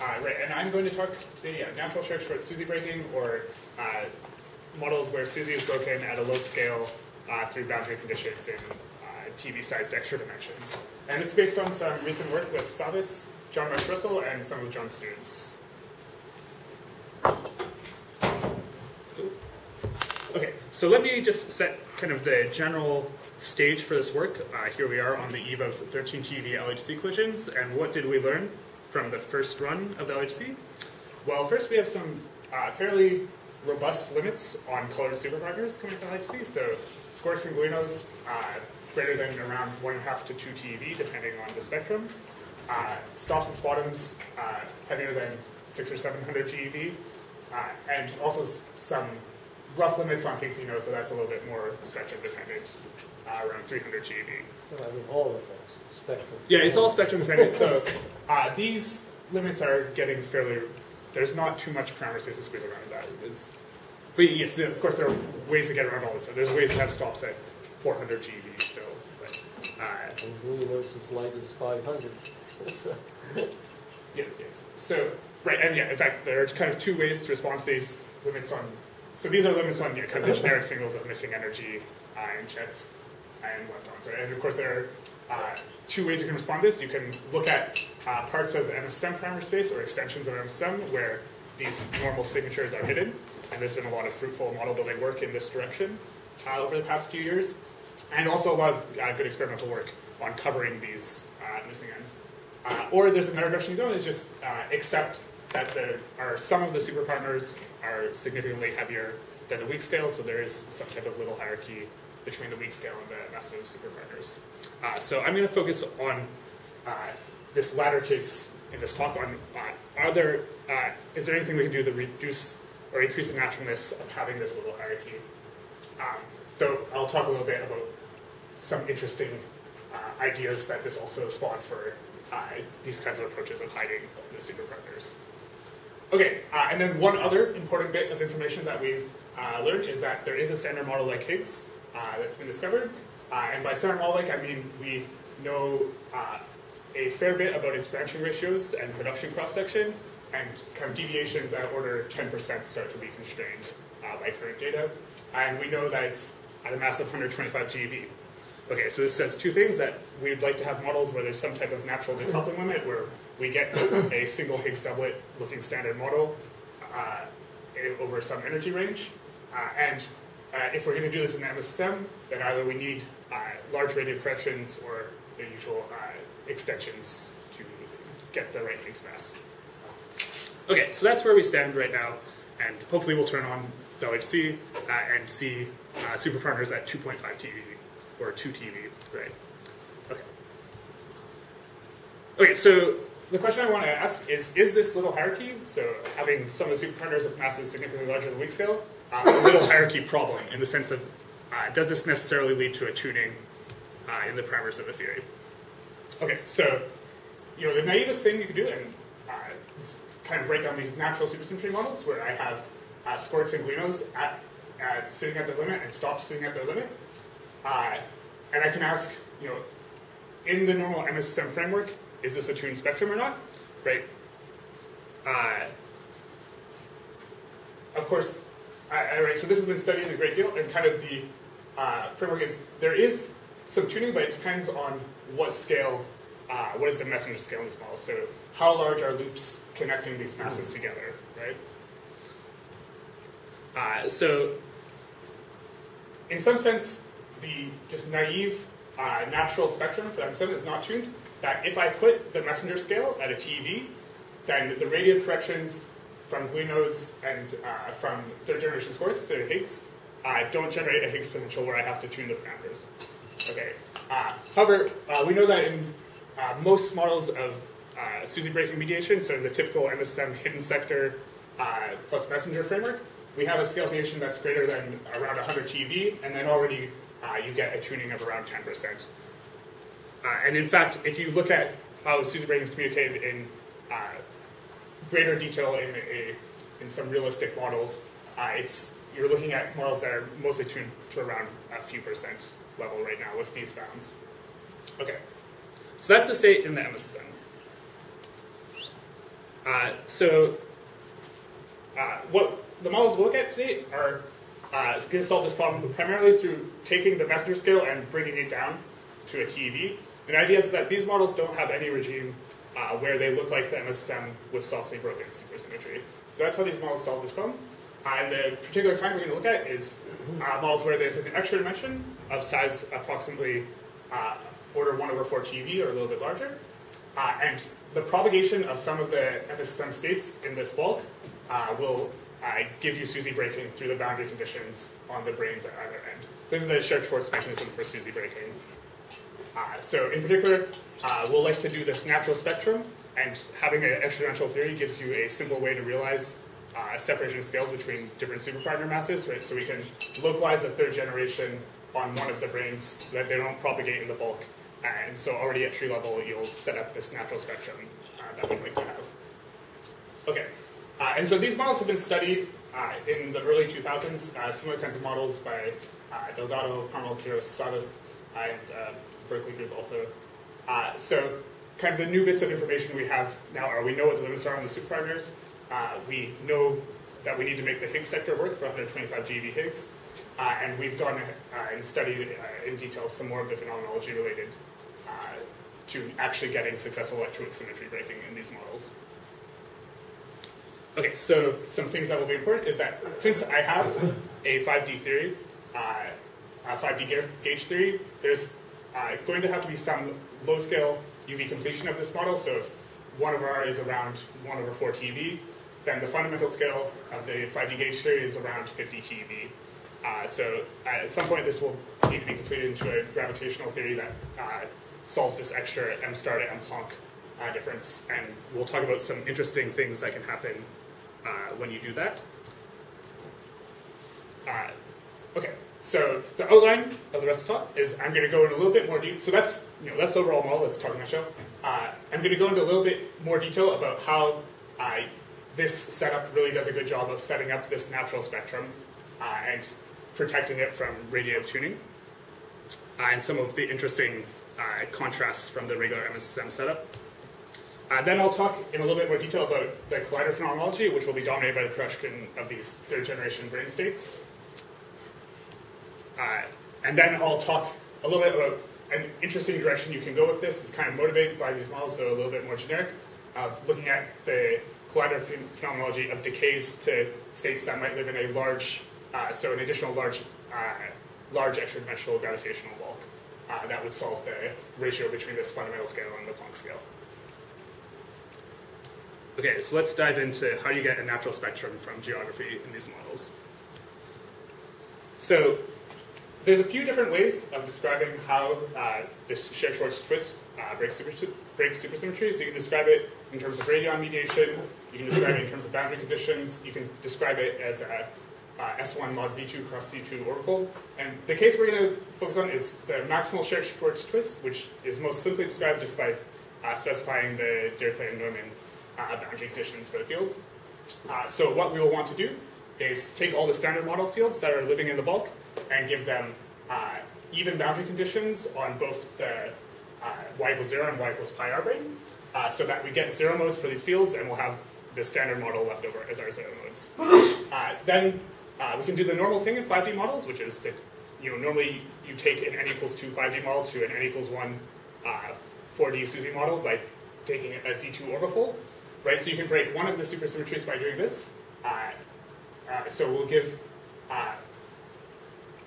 Uh, right, and I'm going to talk today, yeah, natural short SUSY breaking or uh, models where SUSY is broken at a low scale uh, through boundary conditions in uh, TeV-sized extra dimensions. And this is based on some recent work with Savas, John March-Russell, and some of John's students. Okay, so let me just set kind of the general stage for this work. Uh, here we are on the eve of 13 TeV LHC collisions, and what did we learn from the first run of the LHC? Well, first we have some uh, fairly robust limits on colored superpartners coming from LHC. So squarks and gluinos uh, greater than around 1.5 to 2 TeV, depending on the spectrum. Uh, stops and sbottoms uh, heavier than 6 or 700 GeV, uh, and also some rough limits on Higgsino, so that's a little bit more spectrum dependent, uh, around 300 GeV. Well, I mean, all of it's spectrum. Yeah, it's all spectrum dependent. So uh, these limits are getting fairly. There's not too much parameter space to squeeze around that. It's, but yes, of course, there are ways to get around all this stuff. There's ways to have stops at 400 GeV still. But, uh, And gluinos as light as 500. So, yeah, yes. So right, and yeah, in fact, there are kind of two ways to respond to these limits on. So these are limits on you know, kind of the generic signals of missing energy uh, and jets and leptons. Right? And of course, there are uh, two ways you can respond to this. You can look at uh, parts of MSSM parameter space or extensions of MSSM where these normal signatures are hidden. And there's been a lot of fruitful model building work in this direction uh, over the past few years. And also a lot of uh, good experimental work on covering these uh, missing ends. Or there's another direction you go is just accept that there are some of the super partners are significantly heavier than the weak scale, so there is some type of little hierarchy between the weak scale and the massive super. Uh, so I'm going to focus on uh, this latter case in this talk. On uh, are there uh, is there anything we can do to reduce or increase the naturalness of having this little hierarchy? Um, though I'll talk a little bit about some interesting uh, ideas that this also spawned for uh, these kinds of approaches of hiding the super. Okay, uh, and then one other important bit of information that we've learned is that there is a standard model like Higgs that's been discovered. Uh, and by standard model like, I mean we know uh, a fair bit about its branching ratios and production cross-section, and kind of deviations at order 10% start to be constrained uh, by current data. And we know that it's at a mass of 125 GeV. Okay, so this says two things, that we'd like to have models where there's some type of natural decoupling limit, where we get a single Higgs doublet looking standard model uh, over some energy range. Uh, and uh, if we're going to do this in MSSM, then either we need uh, large radiative corrections or the usual uh, extensions to get the right Higgs mass. Okay, so that's where we stand right now, and hopefully we'll turn on the LHC uh, and see uh, superpartners at 2.5 TeV or 2 TeV, right? Okay. Okay, so the question I want to ask is, is this little hierarchy, so having some of the superpartners with masses significantly larger than weak scale, uh, a little hierarchy problem in the sense of, uh, does this necessarily lead to a tuning uh, in the parameters of the theory? Okay, so, you know, the naivest thing you could do, and uh, is kind of write down these natural supersymmetry models where I have uh, squarks and gluinos at, at sitting at their limit and stop sitting at their limit. Uh, and I can ask, you know, in the normal MSSM framework, is this a tuned spectrum or not? Right? Uh, of course, I, right, so this has been studied a great deal, and kind of the uh, framework is there is some tuning, but it depends on what scale, uh, what is the messenger scale in this model. So how large are loops connecting these masses together, right? Uh, so in some sense, the just naive uh, natural spectrum for M7 is not tuned. That if I put the messenger scale at a TeV, then the radiative corrections from gluinos and uh, from third generation squarks to Higgs uh, don't generate a Higgs potential where I have to tune the parameters. Okay. Uh, however, uh, we know that in uh, most models of uh, SUSY breaking mediation, so in the typical MSSM hidden sector plus messenger framework, we have a scale deviation that's greater than around 100 TeV, and then already uh, you get a tuning of around 10%. Uh, and in fact, if you look at how SUSY breaking is communicated in uh, greater detail in, a, in some realistic models, uh, it's you're looking at models that are mostly tuned to around a few percent level right now with these bounds. Okay, so that's the state in the MSSM. Uh, so, uh, what the models we'll look at today are uh, going to solve this problem primarily through taking the messenger scale and bringing it down to a TeV. And the idea is that these models don't have any regime uh, where they look like the MSSM with softly broken supersymmetry. So that's how these models solve this problem. And the particular kind we're going to look at is uh, models where there's an extra dimension of size approximately uh, order 1 over 4 TeV or a little bit larger. Uh, and the propagation of some of the MSSM states in this bulk will give you SUSY breaking through the boundary conditions on the branes at either end. So this is the Scherk-Schwarz mechanism for SUSY breaking. Uh, so in particular, uh, we'll like to do this natural spectrum, and having an extra-dimensional theory gives you a simple way to realize uh, separation of scales between different superpartner masses, right? So we can localize the third generation on one of the branes so that they don't propagate in the bulk. And so already at tree level, you'll set up this natural spectrum uh, that we'd like to have. Okay, uh, and so these models have been studied uh, in the early 2000s, uh, similar kinds of models by Delgado, Carmel, Quiros, Savas, and Berkeley group also. Uh, so kind of the new bits of information we have now are we know what the limits are on the superpartners. Uh, we know that we need to make the Higgs sector work for 125 GeV Higgs. Uh, and we've gone uh, and studied uh, in detail some more of the phenomenology related uh, to actually getting successful electroweak symmetry breaking in these models. Okay, so some things that will be important is that since I have a 5D theory, uh, a 5D gauge theory, there's uh, going to have to be some low-scale UV completion of this model. So if 1 over r is around 1 over 4 TeV, then the fundamental scale of the 5D gauge theory is around 50 TeV. Uh, so at some point this will need to be completed into a gravitational theory that uh, solves this extra m star to m Planck uh, difference. And we'll talk about some interesting things that can happen uh, when you do that. Uh, okay, so the outline of the rest of the talk is I'm going to go in a little bit more deep. So that's you know that's the overall model. That's talking nutshell. Uh, I'm going to go into a little bit more detail about how uh, this setup really does a good job of setting up this natural spectrum uh, and protecting it from radiative tuning, uh, and some of the interesting uh, contrasts from the regular MSSM setup. Uh, then I'll talk in a little bit more detail about the collider phenomenology, which will be dominated by the production of these third generation brane states. Uh, and then I'll talk a little bit about an interesting direction you can go with this. is kind of motivated by these models are a little bit more generic, of looking at the collider ph phenomenology of decays to states that might live in a large, uh, so an additional large, uh, large extra-dimensional gravitational bulk. Uh, that would solve the ratio between this fundamental scale and the Planck scale. Okay, so let's dive into how you get a natural spectrum from geography in these models. So there's a few different ways of describing how uh, this Scherk-Schwarz twist uh, breaks, super, breaks supersymmetry. So you can describe it in terms of radion mediation, you can describe it in terms of boundary conditions, you can describe it as a uh, S1 mod Z2 cross Z2 orbifold. And the case we're going to focus on is the maximal Scherk-Schwarz twist, which is most simply described just by uh, specifying the Dirichlet and Neumann uh, boundary conditions for the fields. Uh, so what we will want to do is take all the standard model fields that are living in the bulk and give them uh, even boundary conditions on both the uh, y equals 0 and y equals pi r brane, uh, so that we get zero modes for these fields and we'll have the standard model left over as our zero modes. Uh, then uh, we can do the normal thing in 5D models, which is that you know normally you take an n equals 2 5D model to an n equals 1 4D SUSY model by taking a Z2 orbifold, right? So you can break one of the supersymmetries by doing this. so we'll give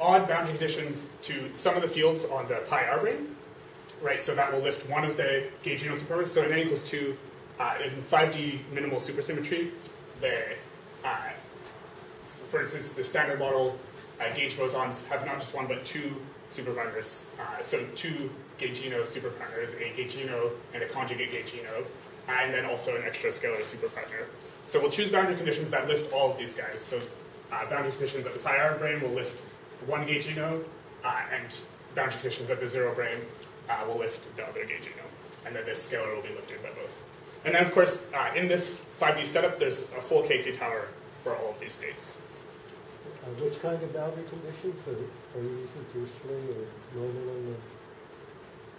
odd boundary conditions to some of the fields on the pi r brane, right? So that will lift one of the gaugino. So in n equals 2, uh, in 5D minimal supersymmetry, the, uh, for instance, the standard model uh, gauge bosons have not just one but two superpartners. Uh, so two gaugino superpartners, a gaugino and a conjugate gaugino, and then also an extra scalar superpartner. So we'll choose boundary conditions that lift all of these guys. So uh, boundary conditions at the pi r brane will lift one gaugino, uh, and boundary conditions at the zero brane uh, will lift the other gaugino, and then this scalar will be lifted by both. And then, of course, uh, in this 5D setup, there's a full KK tower for all of these states. Uh, which kind of boundary conditions are, are you using Dirichlet or Neumann on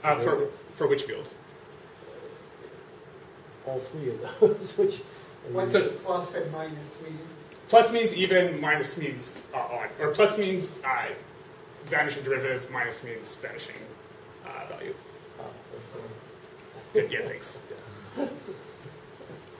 the? Uh, for, for which field? all three of those, which. I mean, What's So- the plus and minus mean? Plus means even, minus means uh, odd. Or plus means uh, vanishing derivative, minus means vanishing uh, value. ah, Yeah, thanks.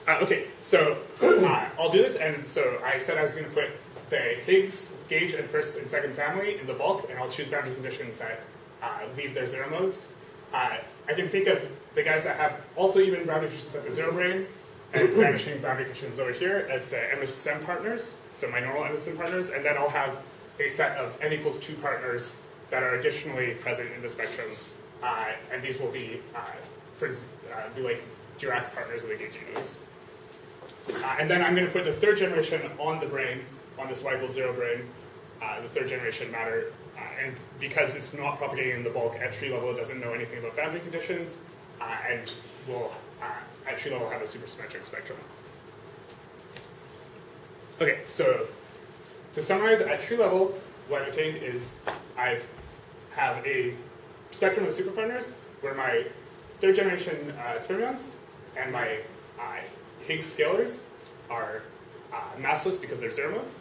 Uh, okay, so uh, I'll do this, and so I said I was going to put the Higgs, gauge, and first and second family in the bulk, and I'll choose boundary conditions that uh, leave their zero modes. Uh, I can think of the guys that have also even boundary conditions at the zero brane, and vanishing boundary conditions over here as the MSSM partners, so my normal MSSM partners, and then I'll have a set of n equals 2 partners that are additionally present in the spectrum, uh, and these will be, uh, for uh, be like Dirac partners of the gauge nodes. Uh, and then I'm going to put the third generation on the brane, on this y equals 0 brane, uh, the third generation matter, uh, and because it's not propagating in the bulk at tree level, it doesn't know anything about boundary conditions, uh, and will at tree level have a supersymmetric spectrum. Okay, so to summarize, at tree level, what I've obtained is I've have a spectrum of superpartners where my third generation uh, fermions and my uh, Higgs scalars are uh, massless because they're zero modes.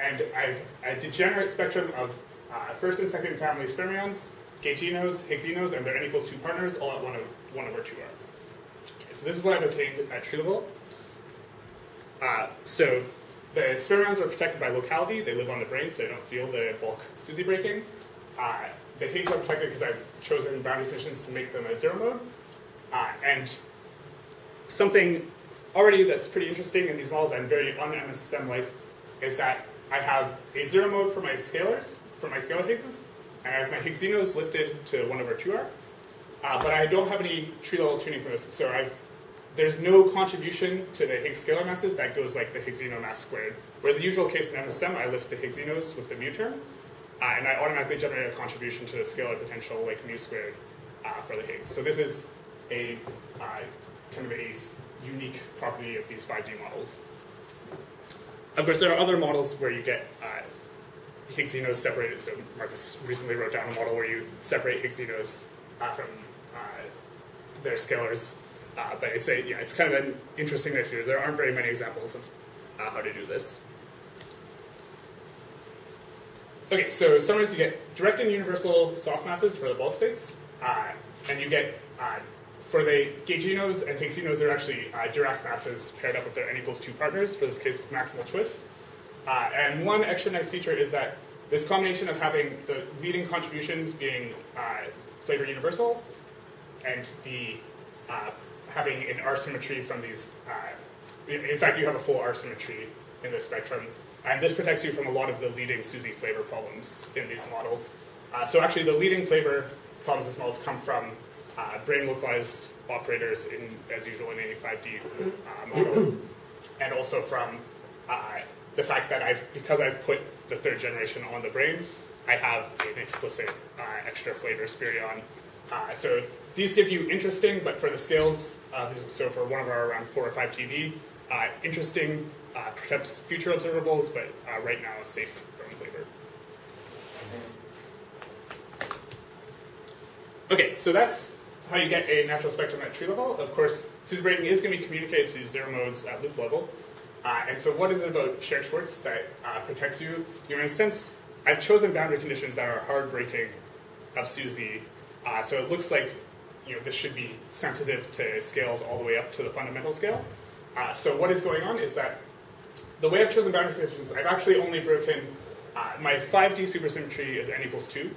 And I've a degenerate spectrum of uh, first and second family fermions, gauginos, Higgsinos, and their n equals two partners all at one, of, one over two r. So this is what I've obtained at tree level. Uh, so the sfermions are protected by locality. They live on the brane, so they don't feel the bulk SUSY breaking. Uh, the Higgs are protected because I've chosen boundary conditions to make them a zero mode. Uh, and something already that's pretty interesting in these models and very un-MSSM like is that I have a zero mode for my scalars, for my scalar Higgses, and I have my Higgsinos lifted to 1 over 2r. Uh, but I don't have any tree level tuning for this, so I've there's no contribution to the Higgs scalar masses that goes like the Higgsino mass squared. Whereas the usual case in MSM, I lift the Higgsinos with the mu term, uh, and I automatically generate a contribution to the scalar potential like mu squared uh, for the Higgs. So this is a uh, kind of a unique property of these 5D models. Of course, there are other models where you get uh, Higgsinos separated. So Marcus recently wrote down a model where you separate Higgsinos uh, from uh, their scalars. Uh, but it's a yeah, it's kind of an interesting nice feature. There aren't very many examples of uh, how to do this. Okay, so sometimes you get direct and universal soft masses for the bulk states, uh, and you get uh, for the gauginos and Higgsinos, they're actually uh, Dirac masses paired up with their n equals two partners. For this case, of maximal twist. Uh, and one extra nice feature is that this combination of having the leading contributions being flavor universal and the having an R symmetry from these. Uh, in fact, you have a full R symmetry in this spectrum, and this protects you from a lot of the leading SUSY flavor problems in these models. Uh, so actually, the leading flavor problems in models come from uh, brane localized operators, in, as usual in any 5D uh, model, and also from uh, the fact that I've because I've put the third generation on the brane, I have an explicit uh, extra flavor spurion. Uh, so these give you interesting, but for the scales, uh, is, so for one of our around four or five TeV, uh, interesting, uh, perhaps future observables, but uh, right now safe from flavor. Okay, so that's how you get a natural spectrum at tree level. Of course, SUSY breaking is going to be communicated to these zero modes at loop level. Uh, and so what is it about Scherk-Schwarz that uh, protects you? You know, in a sense, I've chosen boundary conditions that are hard breaking of SUSY. Uh, so it looks like you know, this should be sensitive to scales all the way up to the fundamental scale. Uh, so what is going on is that the way I've chosen boundary conditions, I've actually only broken, uh, my 5D supersymmetry is n equals 2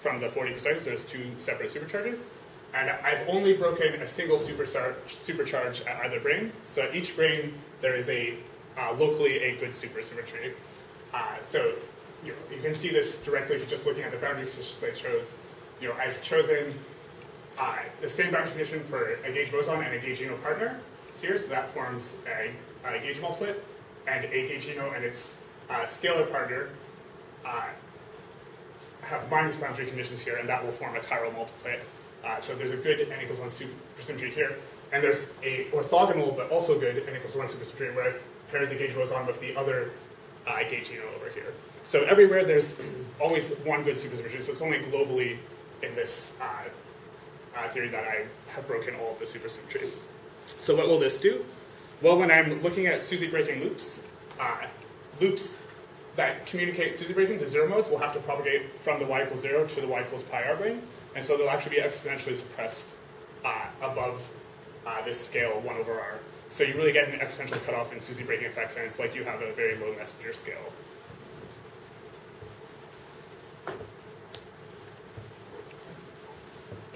from the 40 percent, so there's two separate supercharges. And I've only broken a single supercharge at either brane. So at each brane, there is a uh, locally a good supersymmetry. Uh, so you, know, you can see this directly just looking at the boundary conditions I chose. You know, I've chosen uh, the same boundary condition for a gauge boson and a gaugino partner here, so that forms a, a gauge multiplet, and a gaugino and its uh, scalar partner uh, have minus boundary conditions here, and that will form a chiral multiplet. Uh, so there's a good n equals 1 supersymmetry here, and there's a orthogonal but also good n equals 1 supersymmetry where I've paired the gauge boson with the other uh, gaugino over here. So everywhere there's always one good supersymmetry, so it's only globally in this uh, theory that I have broken all of the supersymmetry. So what will this do? Well, when I'm looking at SUSY breaking loops, uh, loops that communicate SUSY breaking to zero modes will have to propagate from the y equals zero to the y equals pi r brane, and so they'll actually be exponentially suppressed uh, above uh, this scale 1 over r. So you really get an exponential cutoff in SUSY breaking effects, and it's like you have a very low messenger scale.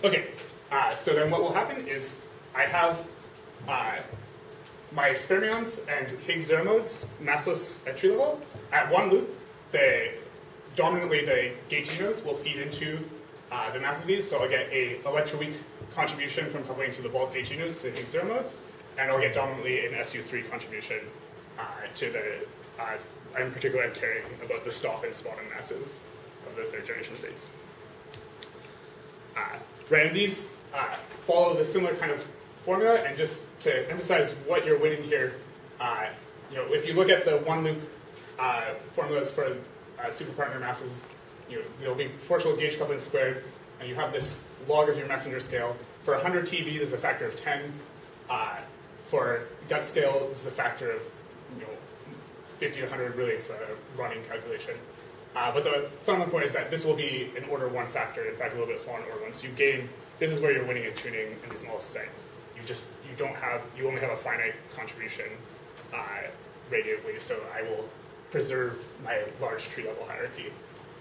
Okay, uh, so then what will happen is I have uh, my fermions and Higgs zero modes massless at tree level. At one loop, the dominantly the gauginos will feed into uh, the mass of these, so I'll get a electroweak contribution from coupling to the bulk gauginos to Higgs zero modes, and I'll get dominantly an SU3 contribution uh, to the, uh, in particular I'm particularly caring about the stop and sbottom masses of the third generation states. Uh, right, and these uh, follow the similar kind of formula, and just to emphasize what you're winning here, uh, you know, if you look at the one loop uh, formulas for uh, super masses, you know, there'll be proportional gauge coupling squared, and you have this log of your messenger scale. For 100 TeV, there's a factor of 10. Uh, for gut scale, this is a factor of you know 50 to 100. Really, it's a running calculation. Uh, but the fundamental point is that this will be an order one factor. In fact, a little bit smaller than order one. So you gain. This is where you're winning and tuning in these multi-site. You just you don't have you only have a finite contribution uh, radially. So I will preserve my large tree level hierarchy.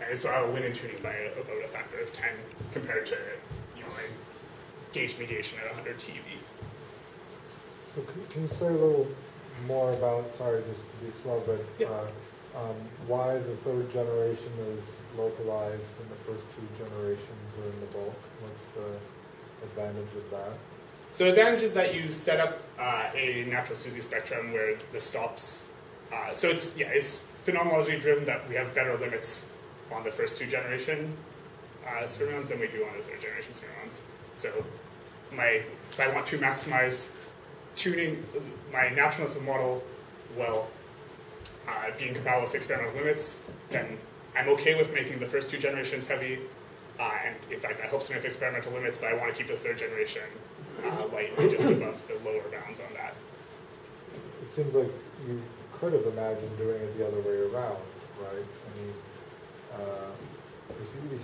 And so I will win in tuning by about a factor of 10 compared to you know my gauge mediation at 100 TeV. So can, can you say a little more about, sorry, just to be slow, but Yeah. uh, um, why the third generation is localized and the first two generations are in the bulk? What's the advantage of that? So the advantage is that you set up uh, a natural SUSY spectrum where the stops. Uh, so it's yeah, it's phenomenology driven that we have better limits on the first two generation uh, than we do on the third generation fermions. So my if I want to maximize tuning my naturalism model well, uh, being compatible with experimental limits, then I'm okay with making the first two generations heavy. Uh, and in fact, that helps me with experimental limits, but I want to keep the third generation uh, light and just above the lower bounds on that. It seems like you could have imagined doing it the other way around, right? I mean, uh,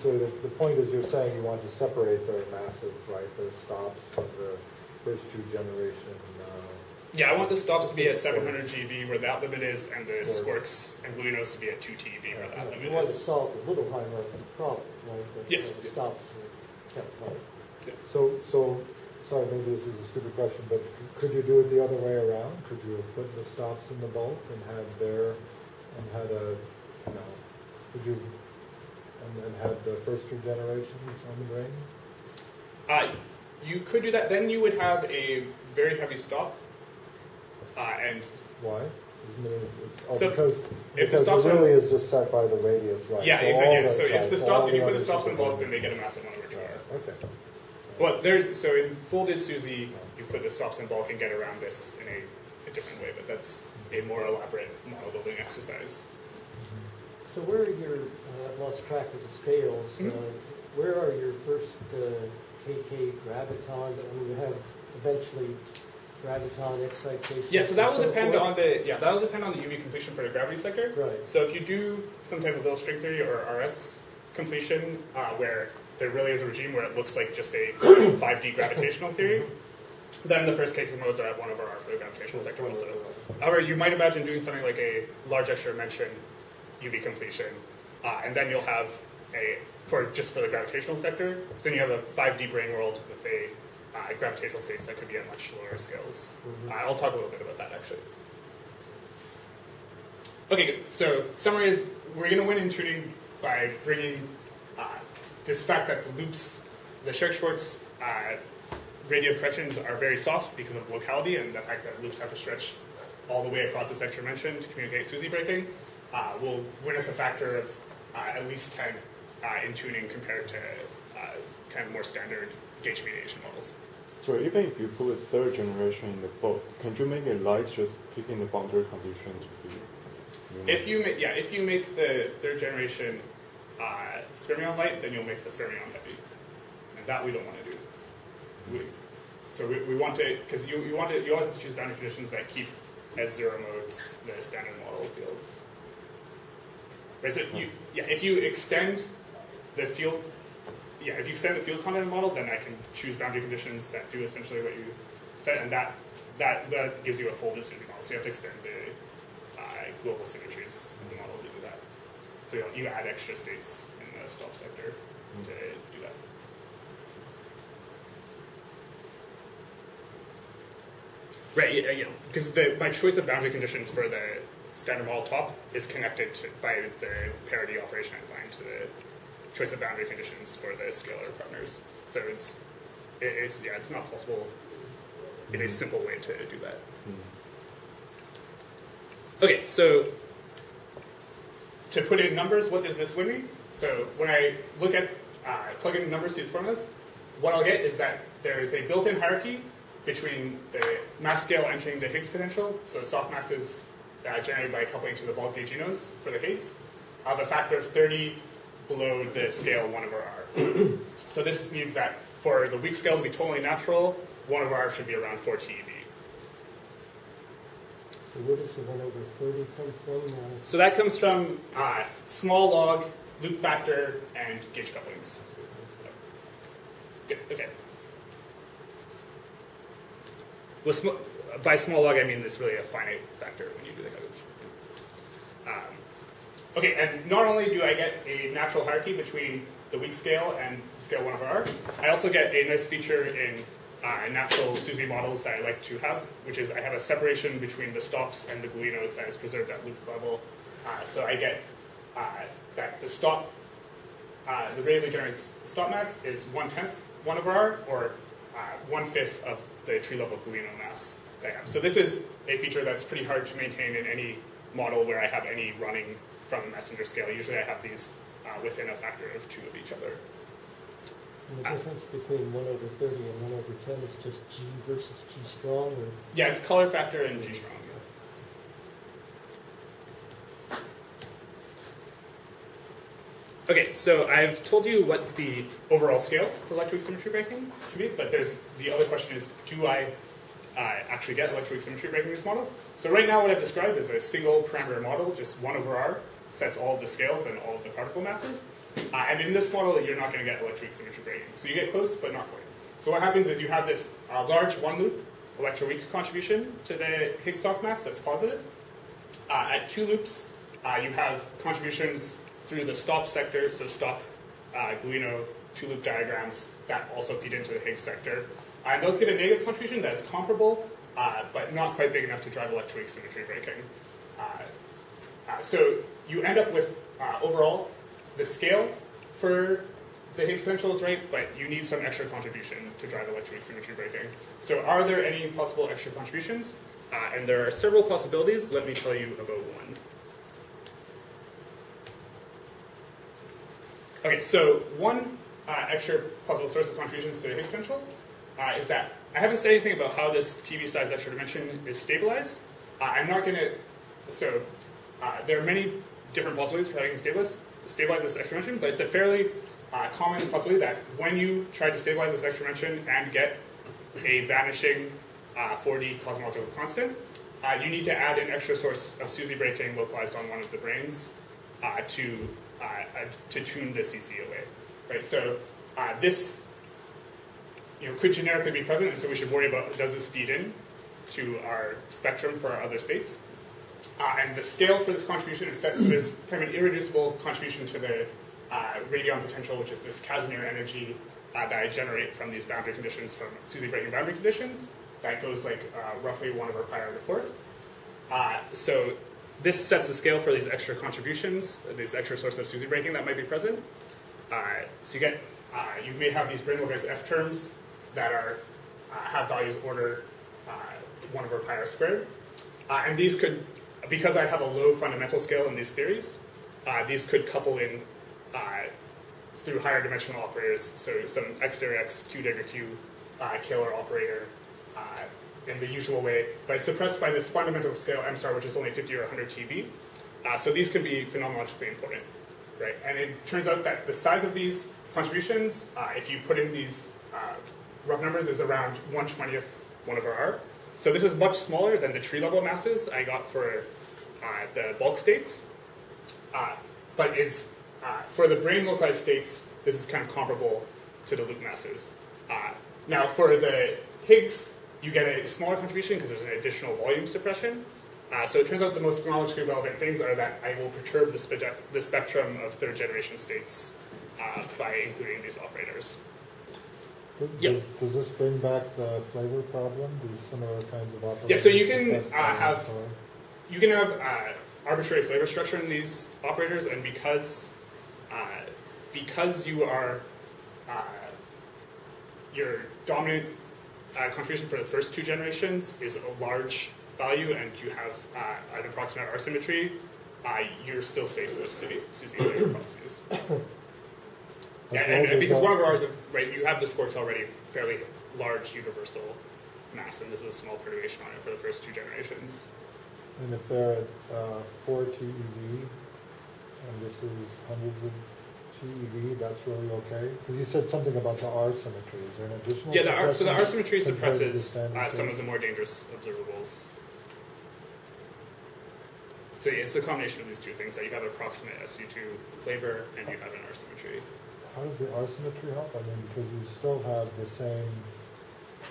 so the, the point is you're saying you want to separate the masses, right? The stops from the first two generation. Uh, Yeah, I want the stops to be at 700 GeV where that limit is, and the squarks and gluinos to be at 2 TeV where that You limit want to is. solve the little hierarchy problem, right? that, Yes. The stops are kept right. So, so, sorry, maybe this is a stupid question, but could you do it the other way around? Could you have put the stops in the bulk and had their, and had a, you know, could you, and then had the first two generations on the brane? Uh, you could do that, then you would have a very heavy stop. Uh, and Why? Isn't it's, oh, So, because, if the because stops it are- really is just set by the radius, right? yeah, So exactly. Yeah. So if the so stop, if you put the stops in bulk, super- then they get a massive one over two. Yeah, Okay. Well, there's so in folded SUSY, you put the stops in bulk and get around this in a, a different way, but that's a more elaborate model building exercise. So where are your, uh, I've lost track of the scales, uh, Mhm. where are your first uh, KK gravitons, and you have eventually graviton excitation? Yeah, so that will and depend forth? on the yeah that will depend on the UV completion for the gravity sector. Right. So if you do some type of little string theory or RS completion, uh, where there really is a regime where it looks like just a 5D gravitational theory, then the first KK modes are at 1 over R for the gravitational sector also. However, you might imagine doing something like a large extra dimension UV completion, uh, and then you'll have a, for just for the gravitational sector, so then you have a 5D brane world with a uh, gravitational states that could be at much lower scales. Uh, I'll talk a little bit about that actually. Okay, good. So summary is we're going to win in tuning by bringing uh, this fact that the loops, the Scherk-Schwarz uh, radius corrections are very soft because of locality and the fact that loops have to stretch all the way across the sector mentioned to communicate SUSY breaking uh, will win us a factor of uh, at least 10 uh, in tuning compared to uh, kind of more standard gauge mediation models. So even if you put a third generation in the bulk, can you make it light just picking the boundary condition to be? you know- If you make, yeah, if you make the third generation uh, fermion light, then you'll make the fermion heavy, and that we don't want to do. We, So we, we want to, because you, you want to, you always have to choose boundary conditions that keep as zero modes the standard model fields. Right, so you, yeah, if you extend the field, yeah, if you extend the field content model, then I can choose boundary conditions that do essentially what you said, and that that that gives you a full decision model. So you have to extend the uh, global symmetries of the model to do that. So you, you add extra states in the stop sector to do that. Right, yeah, yeah. Because the, my choice of boundary conditions for the standard model top is connected to, by the parity operation I find to the choice of boundary conditions for the scalar partners. So it's, it, it's yeah, it's not possible in a simple way to do that. Okay, so to put in numbers, what does this win me? So when I look at uh, plug in numbers to these formulas, what I'll get is that there is a built-in hierarchy between the mass scale entering the Higgs potential, so soft masses uh, generated by coupling to the bulk gauginos for the Higgs, of a factor of 30 below the scale 1 over r. so this means that for the weak scale to be totally natural, 1 over r should be around 4 TeV. So where does the one over thirty come from? So that comes from uh, small log, loop factor, and gauge couplings. Good, okay. With sm- by small log, I mean it's really a finite factor when you do the calculation. Okay, and not only do I get a natural hierarchy between the weak scale and scale 1 over r, I also get a nice feature in uh, natural SUSY models that I like to have, which is I have a separation between the stops and the gluinos that is preserved at loop level. Uh, so I get uh, that the stop, uh, the radially generated stop mass is one tenth one over r, or uh, one fifth of the tree level gluino mass that I have. So this is a feature that's pretty hard to maintain in any model where I have any running from messenger scale. Usually I have these uh, within a factor of two of each other. and the difference between one over thirty and one over ten is just G versus G strong, or Yeah, it's color factor and G strong. Okay, so I've told you what the overall scale for electroweak symmetry breaking should be, but there's the other question is, do I uh, actually get electroweak symmetry breaking these models? So right now what I've described is a single parameter model, just 1 over r, sets all of the scales and all of the particle masses. Uh, and in this model, you're not going to get electroweak symmetry breaking. So you get close, but not quite. So what happens is you have this uh, large one loop electroweak contribution to the Higgs soft mass that's positive. Uh, at two loops, uh, you have contributions through the stop sector, so stop uh, Gluino two loop diagrams that also feed into the Higgs sector. And those get a negative contribution that is comparable, uh, but not quite big enough to drive electroweak symmetry breaking. Uh, so you end up with uh, overall the scale for the Higgs potential is right, but you need some extra contribution to drive electroweak symmetry breaking. So are there any possible extra contributions? Uh, and there are several possibilities. Let me tell you about one. Okay, so one uh, extra possible source of contributions to the Higgs potential uh, is that I haven't said anything about how this TeV size extra dimension is stabilized. Uh, I'm not going to, so uh, there are many different possibilities for having stabilize, stabilize this extra dimension, but it's a fairly uh, common possibility that when you try to stabilize this extra dimension and get a vanishing uh, 4D cosmological constant, uh, you need to add an extra source of SUSY breaking localized on one of the branes uh, to uh, uh, to tune the CC away. Right. So this you know could generically be present, and so we should worry about does this feed in to our spectrum for our other states. Uh, and the scale for this contribution is set so there's kind of an irreducible contribution to the uh, radion potential, which is this Casimir energy uh, that I generate from these boundary conditions, from SUSY breaking boundary conditions. That goes like uh, roughly 1 over pi r to the fourth. Uh, so this sets the scale for these extra contributions, these extra sources of SUSY breaking that might be present. Uh, so you get, you may have these brane localized f terms that are have values order uh, 1 over pi r squared. And these could, because I have a low fundamental scale in these theories, uh, these could couple in uh, through higher dimensional operators, so some x dagger x, q dagger q, uh, Kähler operator uh, in the usual way, but it's suppressed by this fundamental scale m star, which is only 50 or 100 TeV. Uh, so these can be phenomenologically important, right? And it turns out that the size of these contributions, uh, if you put in these rough numbers, is around 1 20th 1 over r. So this is much smaller than the tree level masses I got for uh, the bulk states, uh, but is uh, for the brane localized states, this is kind of comparable to the loop masses. Uh, now for the Higgs, you get a smaller contribution because there's an additional volume suppression. Uh, so it turns out the most phonologically relevant things are that I will perturb the, spe the spectrum of third generation states by including these operators. Does, Yeah. does this bring back the flavor problem, these similar kinds of operators? Yeah, so you can, uh, have-? You can have uh, arbitrary flavor structure in these operators, and because uh, because you are uh, your dominant uh, contribution for the first two generations is a large value, and you have uh, an approximate R symmetry, uh, you're still safe with SUSY layer processes. Yeah, Like, and, what and does because one of ours, right, you have this quark's already fairly large universal mass, and this is a small perturbation on it for the first two generations. And if they're at uh, four TeV, and this is hundreds of TeV, that's really okay? Because you said something about the R symmetry, is there an additional? Yeah, the R, so the R symmetry compared to the suppresses uh, some of the more dangerous observables. So yeah, it's a combination of these two things that you have an approximate SU2 flavor and you have an R symmetry. How does the R symmetry help? I mean, because you still have the same,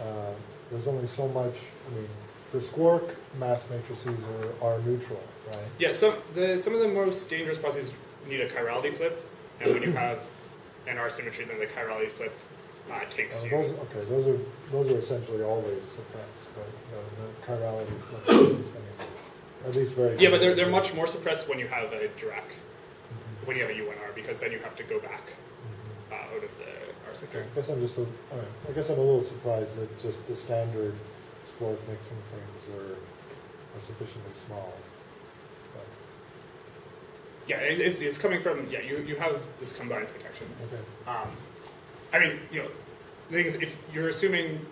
uh, there's only so much, I mean, the squark mass matrices are, are neutral, right? Yeah, some the some of the most dangerous processes need a chirality flip, and when you have an R symmetry, then the chirality flip uh, takes Uh, you. Those, okay, those are, those are essentially always suppressed, but the the chirality flip, I mean, at least very. Yeah, but they're, they're much more suppressed when you have a Dirac, Mhm, when you have a UNR, because then you have to go back out of the R. I guess I'm just, a- all right, I guess I'm a little surprised that just the standard sport mixing things are, are sufficiently small. But, Yeah, it, it's, it's coming from, yeah, you, you have this combined protection. Okay, Um, I mean, you know, the thing is, if you're assuming,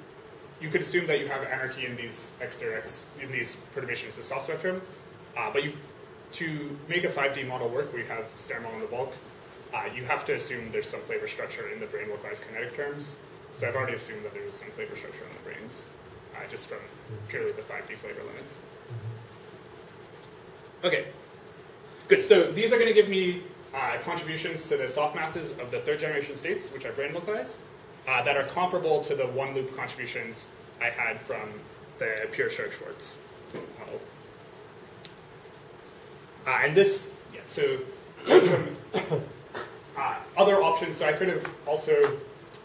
you could assume that you have anarchy in these X X in these perturbations of soft spectrum, uh, but you, to make a 5D model work we have Stermol in the bulk, uh, you have to assume there's some flavor structure in the brane localized kinetic terms. So I've already assumed that there was some flavor structure in the branes, uh, just from purely the 5D flavor limits. Okay, good. So these are going to give me uh, contributions to the soft masses of the third generation states, which are brane localized, uh, that are comparable to the one loop contributions I had from the pure Scherk-Schwarz model. Uh, and this, yeah, so other options. So I could have also,